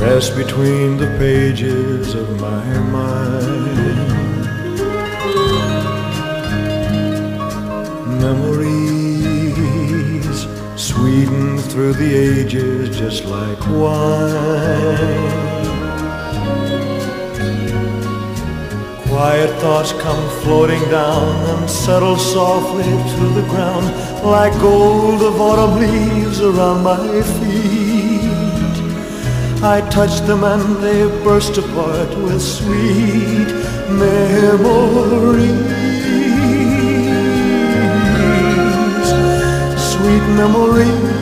press between the pages of my mind. Memories sweeten through the ages just like wine. Quiet thoughts come floating down and settle softly to the ground like gold of autumn leaves around my feet. I touch them and they burst apart with sweet memories. Sweet memories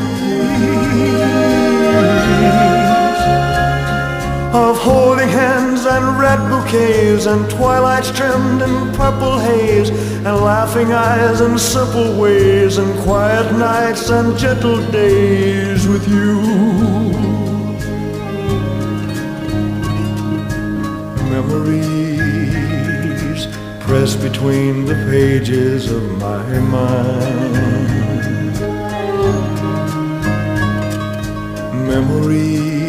of holding hands and red bouquets and twilights trimmed in purple haze and laughing eyes and simple ways and quiet nights and gentle days with you. Memories press between the pages of my mind. Memories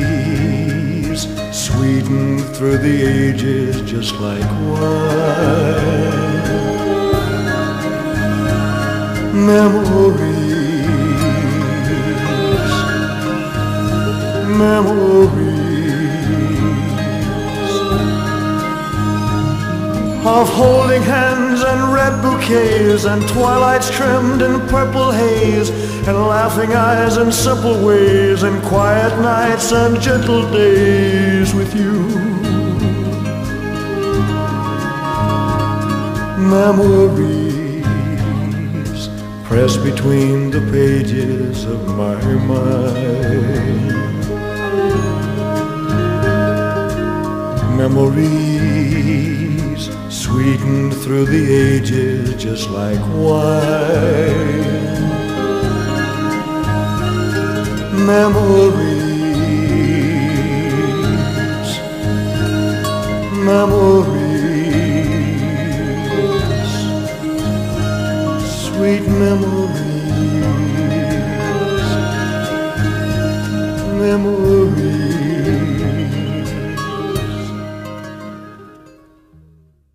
sweetened through the ages just like wine. Memories, memories of holding hands and red bouquets and twilights trimmed in purple haze and laughing eyes and simple ways and quiet nights and gentle days with you. Memories press between the pages of my mind. Memories beaten through the ages just like wine. Memories, memories, sweet memories, memories.